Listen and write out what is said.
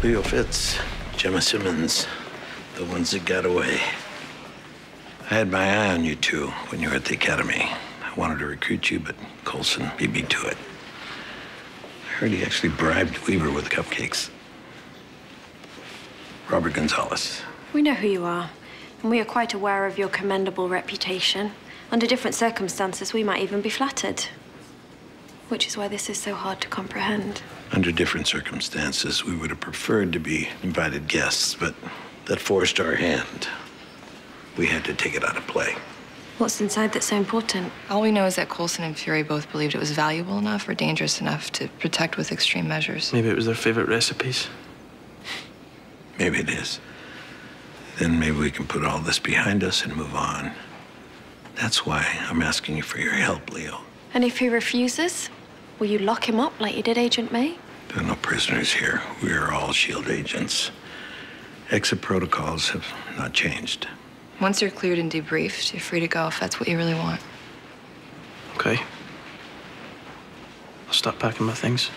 Leo Fitz, Jemma Simmons, the ones that got away. I had my eye on you two when you were at the academy. I wanted to recruit you, but Coulson beat me to it. I heard he actually bribed Weaver with cupcakes. Robert Gonzales. We know who you are, and we are quite aware of your commendable reputation. Under different circumstances, we might even be flattered. Which is why this is so hard to comprehend. Under different circumstances, we would have preferred to be invited guests, but that forced our hand. We had to take it out of play. What's inside that's so important? All we know is that Coulson and Fury both believed it was valuable enough or dangerous enough to protect with extreme measures. Maybe it was their favorite recipes. Maybe it is. Then maybe we can put all this behind us and move on. That's why I'm asking you for your help, Leo. And if he refuses, will you lock him up like you did Agent May? There are no prisoners here. We are all SHIELD agents. Exit protocols have not changed. Once you're cleared and debriefed, you're free to go if that's what you really want. Okay. I'll start packing my things.